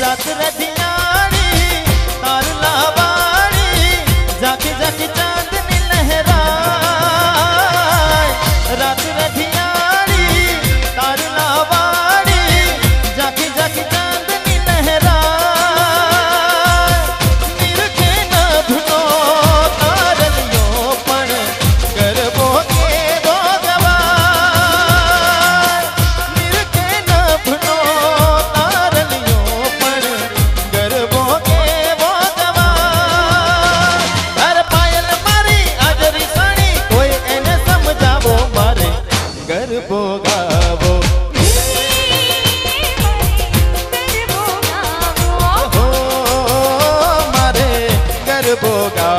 रात रथी boca.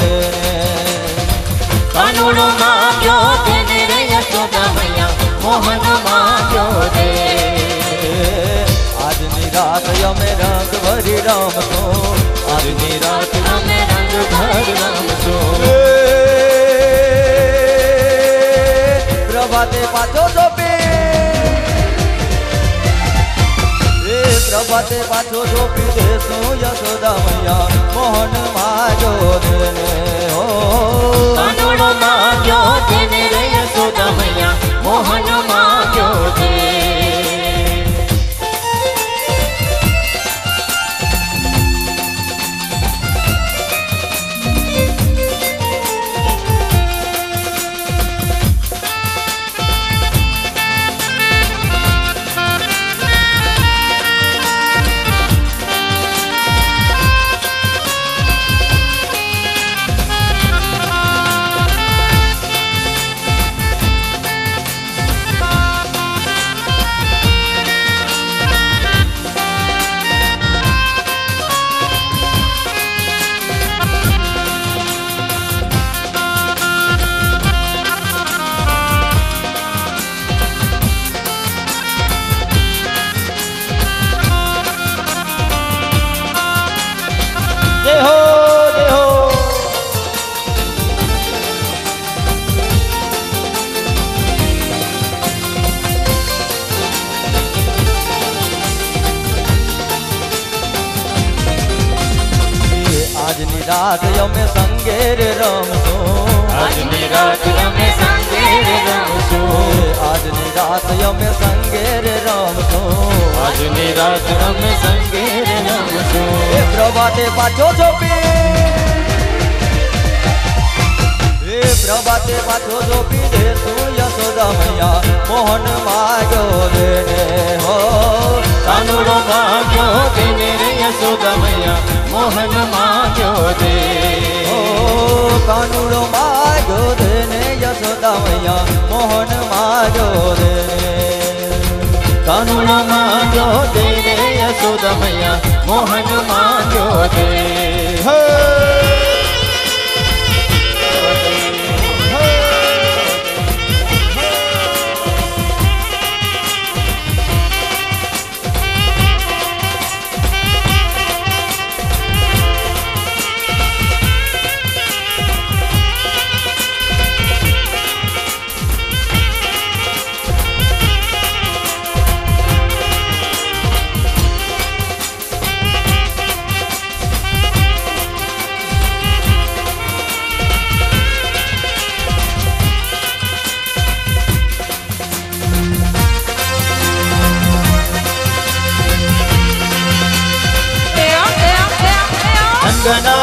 માજો દેને કાનુડો માગ્યો તેને રે યશોદા મૈયા મોહન માગ્યો દે આજની રાત અમે રંગ ભરી રમશો આજની રાત અમે રંગ ભરી રમશો. પ્રભાતે પાછો જગતે પાછો જોપી દેશું યશોદા મૈયા મોહન માજો તેને, હો. મોહન માજો તેને યશોદા મૈયા મોહન માજો તેને. रात यम संगेर रमसो। आज रात यमे संगेर रमसो। आजनी रात यमे संगेर रमसो। आजनी रात यमे संगेर रमसो। ए प्रभाते पाछो जोपी પ્રભાતે પાછો જોપી એ પ્રભાતે પાછો જોપી દેશું યશોદા મૈયા મોહન માજો દેને હો કાનુડો માગ્યો તેને રે યશોદા મૈયા મોહન માગ્યો દે ઓ કાનુડો માજો દેને યશોદા મૈયા મોહન માજો દેને કાનુડો માગ્યો તેને યશોદા મૈયા મોહન માગ્યો દે હે Sana